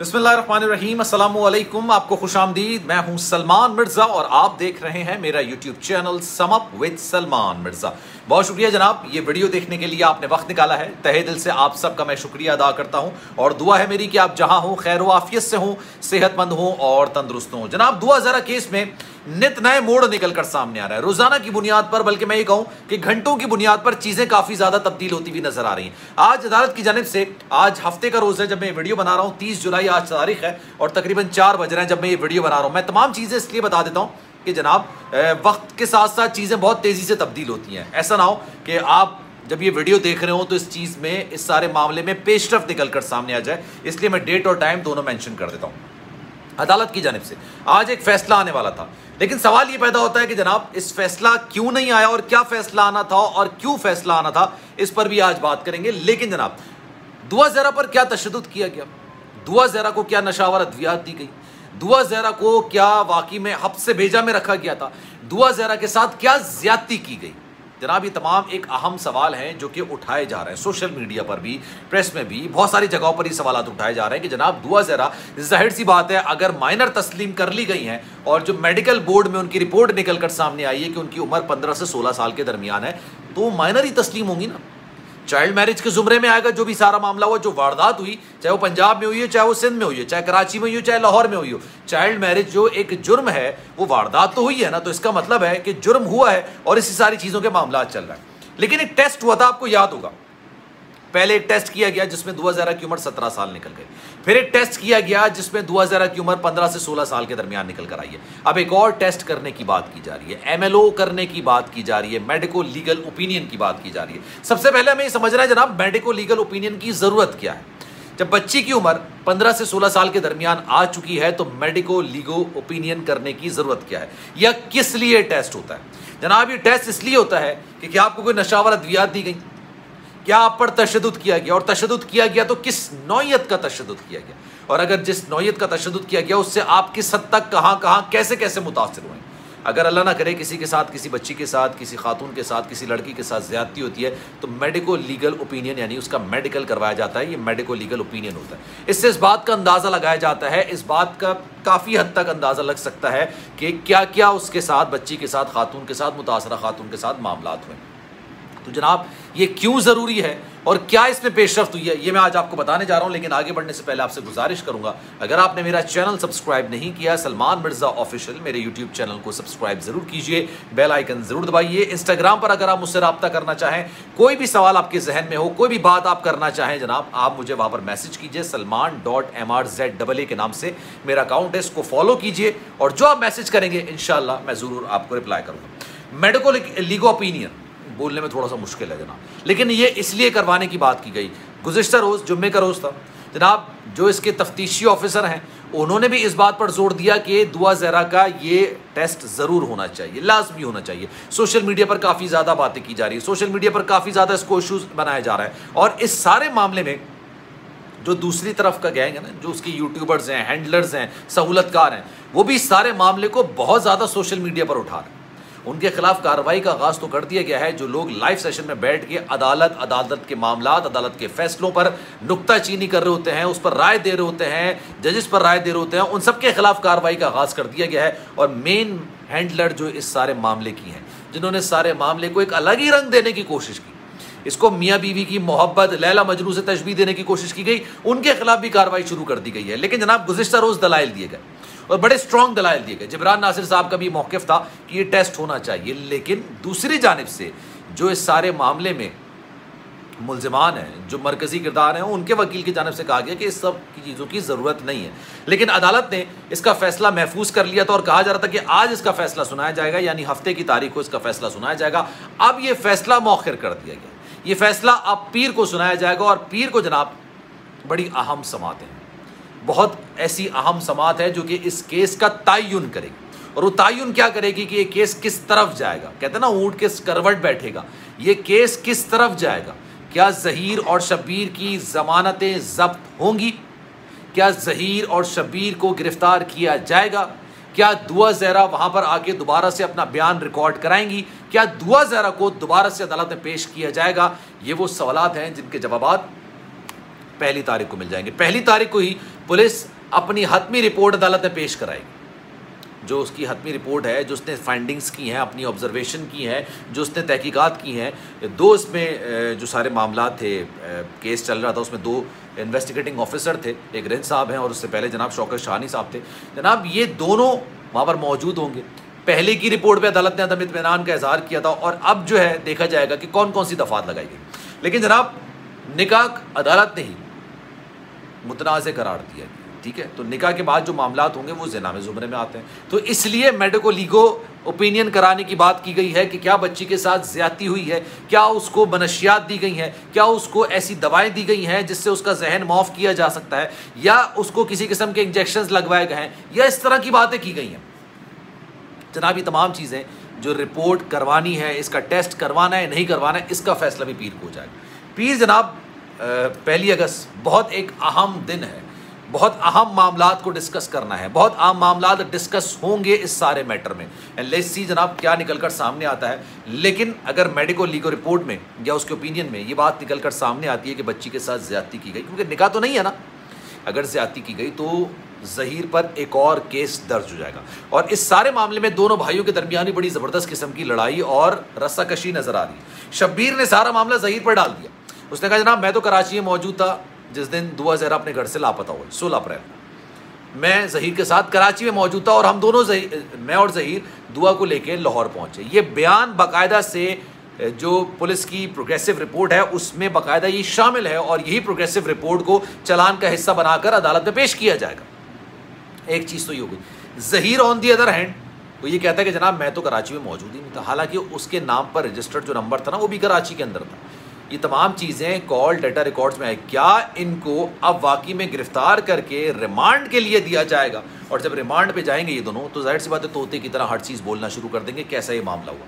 بسم اللہ الرحمن الرحیم، السلام علیکم، آپ کو خوش آمدید، میں ہوں سلمان مرزا اور آپ دیکھ رہے ہیں میرا YouTube channel sum up with Salman Mirza. بہت شکریہ جناب، یہ ویڈیو دیکھنے کے لیے آپ نے وقت نکالا ہے۔ تہے دل سے آپ سب کا میں شکریہ ادا کرتا ہوں۔ اور دعا ہے میری کہ آپ جہاں ہوں، خیر و عافیت سے ہوں، صحت مند ہوں اور تندرست ہوں۔ جناب، دعا ذرا کیس میں نت نئے موڑ نکل کر سامنے آ رہا ہے۔ روزانہ کی بنیاد پر، بلکہ میں یہ کہوں کہ گھنٹوں کی بنیاد پر چیزیں کافی زیادہ تبدیل ہوتی ہوئی نظر آ رہی ہیں۔ آج عدالت کی جانب سے، آج ہفتے کا روز ہے جب میں ویڈیو بنا رہا ہوں۔ تیس جولائی، آج تاریخ ہے اور تقریباً چار بج رہے ہیں جب میں یہ ویڈیو بنا رہا ہوں۔ میں تمام چیزیں اس لیے بتا دیتا ہوں کہ جناب وقت کے ساتھ ساتھ چیزیں بہت تیزی سے تبدیل ہوتی ہیں۔ ایسا نہ ہو کہ آپ جب یہ ویڈیو دیکھ رہے ہوں تو اس چیز میں، اس سارے معاملے میں پیش رفت نکل کر سامنے آ جائے۔ اس لیے میں ڈیٹ اور ٹائم دونوں مینشن کر دیتا ہوں۔ عدالت کی جانب سے۔ آج ایک فیصلہ آنے والا تھا۔ لیکن سوال یہ پیدا ہوتا ہے کہ جناب، اس فیصلہ کیوں نہیں آیا اور کیا فیصلہ آنا تھا اور کیوں فیصلہ آنا تھا؟ اس پر بھی آج بات کریں گے۔ لیکن جناب، دعا زیرہ پر کیا تشدد کیا گیا؟ دعا زیرہ کو کیا نشاور ادویات دی گئی؟ دعا زیرہ کو کیا واقعی میں حب سے بھیجا میں رکھا گیا تھا؟ دعا زیرہ کے ساتھ کیا زیادتی کی گئی؟ جناب، یہ تمام ایک اہم سوال ہیں جو کہ اٹھائے جا رہے ہیں۔ سوشل میڈیا پر بھی، پریس میں بھی بہت ساری جگہوں پر یہ سوالات اٹھائے جا رہے ہیں کہ جناب، دعا زیرہ ظاہر سی بات ہے، اگر مائنر تسلیم کر لی گئی ہیں اور جو میڈیکل بورڈ میں ان کی رپورٹ نکل کر سامنے آئی ہے کہ ان کی عمر پندرہ سے سولہ سال کے درمیان ہے، تو مائنر ہی تسلیم ہوں گی نا؟ چائلڈ میرج کے زمرے میں آئے گا جو بھی سارا معاملہ ہوا، جو واردات ہوئی، چاہے وہ پنجاب میں ہوئی ہو چاہے وہ سندھ میں ہوئی ہو چاہے کراچی میں ہوئی ہو، چاہے لاہور میں ہوئی ہو، چائلڈ میرج جو ایک جرم ہے، وہ واردات تو ہوئی ہے نا، تو اس کا مطلب ہے کہ جرم ہوا ہے اور اسی ساری چیزوں کے معاملات چل رہے ہیں۔ لیکن ایک ٹیسٹ ہوا تھا، آپ کو یاد ہوگا۔ پہلے ایک ٹیسٹ کیا گیا جس میں دعا زیرہ کی عمر سترہ سال نکل گئی۔ پھر ایک ٹیسٹ کیا گیا جس میں دعا زیرہ کی عمر پندرہ سے سولہ سال کے درمیان نکل کر آئی ہے۔ اب ایک اور ٹیسٹ کرنے کی بات کی جا رہی ہے۔ ایم ایل او کرنے کی بات کی جا رہی ہے۔ میڈیکو لیگل اوپینین کی بات کی جا رہی ہے۔ سب سے پہلے ہمیں یہ سمجھنا ہے جناب، میڈیکو لیگل اوپینین کی ضرورت کیا ہے؟ جب بچی کی عمر پندرہ سے سولہ سال کے درمیان آ چکی ہے تو میڈیکو لیگو اوپینین کرنے کی ضرورت کیا ہے؟ یا کس لیے ٹیسٹ ہوتا ہے؟ جناب، یہ ٹیسٹ اس لیے ہوتا ہے کہ کیا آپ کو کوئی نشاور ادویات دی گئی؟ کیا آپ پر تشدد کیا گیا اور تشدد کیا گیا تو کس نوعیت کا تشدد کیا گیا اور اگر جس نوعیت کا تشدد کیا گیا اس سے آپ کس حد تک کہاں کہاں کیسے کیسے متاثر ہوئے؟ اگر اللہ نہ کرے کسی کے ساتھ، کسی بچی کے ساتھ، کسی خاتون کے ساتھ، کسی لڑکی کے ساتھ زیادتی ہوتی ہے تو میڈیکو لیگل اوپینین یعنی اس کا میڈیکل کروایا جاتا ہے، یہ میڈیکو لیگل اوپینین ہوتا ہے۔ اس سے اس بات کا اندازہ لگایا جاتا ہے، اس بات کا کافی حد تک اندازہ لگ سکتا ہے کہ کیا کیا اس کے ساتھ بچی کے ساتھ، خاتون کے ساتھ، متاثرہ خاتون کے ساتھ معاملات ہوئے۔ تو جناب، یہ کیوں ضروری ہے اور کیا اس میں پیش رفت ہوئی ہے؟ یہ میں آج آپ کو بتانے جا رہا ہوں، لیکن آگے بڑھنے سے پہلے آپ سے گزارش کروں گا۔ اگر آپ نے میرا چینل سبسکرائب نہیں کیا، سلمان مرزا آفیشیل میرے یوٹیوب چینل کو سبسکرائب ضرور کیجیے۔ بیل آئیکن ضرور دبائیے۔ انسٹاگرام پر اگر آپ مجھ سے رابطہ کرنا چاہیں، کوئی بھی سوال آپ کے ذہن میں ہو، کوئی بھی بات آپ کرنا چاہیں جناب، آپ مجھے وہاں پر میسج کیجیے۔ Salman dot M R Z double A کے نام سے میرا اکاؤنٹ ہے، اس کو فالو کیجیے۔ اور جو آپ میسج کریں گے، انشاءاللہ میں ضرور آپ کو رپلائی کروں گا۔ میڈیکو لیگو اپینین بولنے میں تھوڑا سا مشکل ہے جناب۔ لیکن یہ اس لیے کروانے کی بات کی گئی۔ گزشتہ روز جمعے کا روز تھا۔ جناب، جو اس کے تفتیشی آفیسر ہیں، انہوں نے بھی اس بات پر زور دیا کہ دعا زہرا کا یہ ٹیسٹ ضرور ہونا چاہیے، لازمی ہونا چاہیے۔ سوشل میڈیا پر کافی زیادہ باتیں کی جا رہی ہیں۔ سوشل میڈیا پر کافی زیادہ اس کو ایشوز بنایا جا رہا ہے اور اس سارے معاملے میں جو دوسری طرف کا گینگ ہے نا، جو اس کی یوٹیوبرز ہیں، ہینڈلرز ہیں سہولت کار ہیں، وہ بھی اس سارے معاملے کو بہت زیادہ سوشل میڈیا پر اٹھا رہے ہیں۔ ان کے خلاف کارروائی کا آغاز تو کر دیا گیا ہے جو لوگ لائیو سیشن میں بیٹھ کے عدالت عدالت کے معاملات، عدالت کے فیصلوں پر نکتہ چینی کر رہے ہوتے ہیں، اس پر رائے دے رہے ہوتے ہیں، ججز پر رائے دے رہے ہوتے ہیں، ان سب کے خلاف کارروائی کا آغاز کر دیا گیا ہے اور مین ہینڈلر جو اس سارے معاملے کی ہیں، جنہوں نے سارے معاملے کو ایک الگ ہی رنگ دینے کی کوشش کی۔ اس کو میاں بیوی کی محبت لیلا مجنو سے تشبیح دینے کی کوشش کی گئی، ان کے خلاف بھی کارروائی شروع کر دی گئی ہے۔ لیکن جناب، گزشتہ روز دلائل دیے گئے۔ اور بڑے اسٹرانگ دلائل دیے گئے۔ جبران ناصر صاحب کا بھی موقف تھا کہ یہ ٹیسٹ ہونا چاہیے، لیکن دوسری جانب سے جو اس سارے معاملے میں ملزمان ہیں، جو مرکزی کردار ہیں، ان کے وکیل کی جانب سے کہا گیا کہ اس سب کی چیزوں کی ضرورت نہیں ہے۔ لیکن عدالت نے اس کا فیصلہ محفوظ کر لیا تھا اور کہا جا رہا تھا کہ آج اس کا فیصلہ سنایا جائے گا یعنی ہفتے کی تاریخ کو اس کا فیصلہ سنایا جائے گا۔ اب یہ فیصلہ موخر کر دیا گیا۔ یہ فیصلہ اب پیر کو سنایا جائے گا اور پیر کو جناب بڑی اہم سماعتیں ہیں۔ بہت ایسی اہم سماعت ہے جو کہ اس کیس کا تعین کرے گی۔ اور وہ تعین کیا کرے گی کہ یہ کیس کس طرف جائے گا؟ کہتے ہیں نا اونٹ کس کروٹ بیٹھے گا۔ یہ کیس کس طرف جائے گا؟ کیا ظہیر اور شبیر کی ضمانتیں ضبط ہوں گی؟ کیا ظہیر اور شبیر کو گرفتار کیا جائے گا؟ کیا دعا زہرا وہاں پر آ کے دوبارہ سے اپنا بیان ریکارڈ کرائیں گی؟ کیا دعا زہرا کو دوبارہ سے عدالت میں پیش کیا جائے گا؟ یہ وہ سوالات ہیں جن کے جوابات پہلی تاریخ کو مل جائیں گے۔ پہلی تاریخ کو ہی پولیس اپنی حتمی رپورٹ عدالت میں پیش کرائے گی۔ جو اس کی حتمی رپورٹ ہے، جو اس نے فائنڈنگز کی ہیں، اپنی آبزرویشن کی ہیں، جو اس نے تحقیقات کی ہیں، دو اس میں جو سارے معاملات تھے کیس چل رہا تھا، اس میں دو انویسٹیگیٹنگ آفیسر تھے، ایک رن صاحب ہیں اور اس سے پہلے جناب شوکت شاہانی صاحب تھے۔ جناب، یہ دونوں وہاں پر موجود ہوں گے۔ پہلے کی رپورٹ پہ عدالت نے عدم اطمینان کا اظہار کیا تھا اور اب جو ہے، دیکھا جائے گا کہ کون کون سی دفعات لگائی گئی۔ لیکن جناب، نکاح عدالت نے ہی متنازع قرار دیا گیا ٹھیک ہے؟ تو نکاح کے بعد جو معاملات ہوں گے وہ زنا میں زمرے میں آتے ہیں۔ تو اس لیے میڈیکو لیگو اوپینین کرانے کی بات کی گئی ہے کہ کیا بچی کے ساتھ زیادتی ہوئی ہے، کیا اس کو منشیات دی گئی ہیں، کیا اس کو ایسی دوائیں دی گئی ہیں جس سے اس کا ذہن معاف کیا جا سکتا ہے، یا اس کو کسی قسم کے انجیکشنز لگوائے گئے ہیں، یا اس طرح کی باتیں کی گئی ہیں۔ جناب، یہ تمام چیزیں جو رپورٹ کروانی ہے، اس کا ٹیسٹ کروانا ہے، نہیں کروانا ہے، اس کا فیصلہ بھی پیر کو ہو جائے گا۔ پیر جناب پہلی اگست بہت ایک اہم دن ہے۔ بہت اہم معاملات کو ڈسکس کرنا ہے۔ بہت اہم معاملات ڈسکس ہوں گے اس سارے میٹر میں۔ لیس سی جناب کیا نکل کر سامنے آتا ہے۔ لیکن اگر میڈیکو لیگو رپورٹ میں یا اس کے اوپینین میں یہ بات نکل کر سامنے آتی ہے کہ بچی کے ساتھ زیادتی کی گئی، کیونکہ نکاح تو نہیں ہے نا۔ اگر زیادتی کی گئی تو ظہیر پر ایک اور کیس درج ہو جائے گا۔ اور اس سارے معاملے میں دونوں بھائیوں کے درمیان ہی بڑی زبردست قسم کی لڑائی اور رسہ کشی نظر آ رہی ہے۔ شبیر نے سارا معاملہ ظہیر پر ڈال دیا۔ اس نے کہا جناب، میں تو کراچی میں موجود تھا، جس دن دعا زہرا اپنے گھر سے لاپتہ ہوئے سولہ اپریل۔ میں ظہیر کے ساتھ کراچی میں موجود تھا اور ہم دونوں میں اور ظہیر دعا کو لے کے لاہور پہنچے۔ یہ بیان باقاعدہ سے، جو پولیس کی پروگریسو رپورٹ ہے، اس میں باقاعدہ یہ شامل ہے اور یہی پروگریسو رپورٹ کو چلان کا حصہ بنا کر عدالت میں پیش کیا جائے گا۔ ایک چیز تو یہ ہوگی Zaheer on the other hand وہ یہ کہتا ہے کہ جناب، میں تو کراچی میں موجود ہی نہیں تھا۔ حالانکہ اس کے نام پر رجسٹرڈ جو نمبر تھا نا، وہ بھی کراچی کے اندر تھا۔ یہ تمام چیزیں کال ڈیٹا ریکارڈز میں ہے کیا ان کو اب واقعی میں گرفتار کر کے ریمانڈ کے لیے دیا جائے گا؟ اور جب ریمانڈ پہ جائیں گے یہ دونوں، تو ظاہر سی بات ہے طوطے کی طرح ہر چیز بولنا شروع کر دیں گے کیسا یہ معاملہ ہوا۔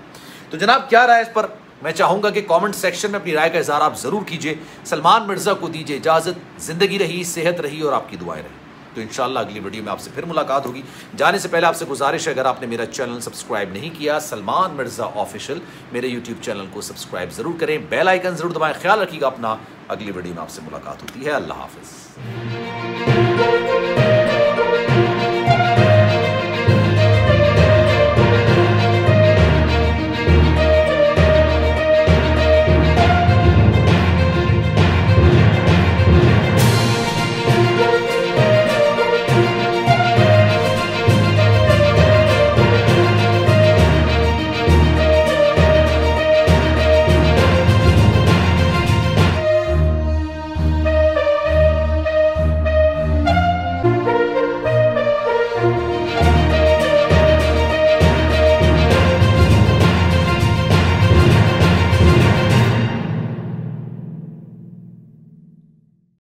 تو جناب، کیا رائے اس پر؟ میں چاہوں گا کہ کامنٹ سیکشن میں اپنی رائے کا اظہار آپ ضرور کیجیے سلمان مرزا کو دیجیے اجازت۔ زندگی رہی، صحت رہی اور آپ کی دعائیں رہی تو انشاءاللہ اگلی ویڈیو میں آپ سے پھر ملاقات ہوگی۔ جانے سے پہلے آپ سے گزارش ہے، اگر آپ نے میرا چینل سبسکرائب نہیں کیا، سلمان مرزا آفیشل میرے یوٹیوب چینل کو سبسکرائب ضرور کریں۔ بیل آئکن ضرور دبائیں، خیال رکھیے گا اپنا اگلی ویڈیو میں آپ سے ملاقات ہوتی ہے۔ اللہ حافظ۔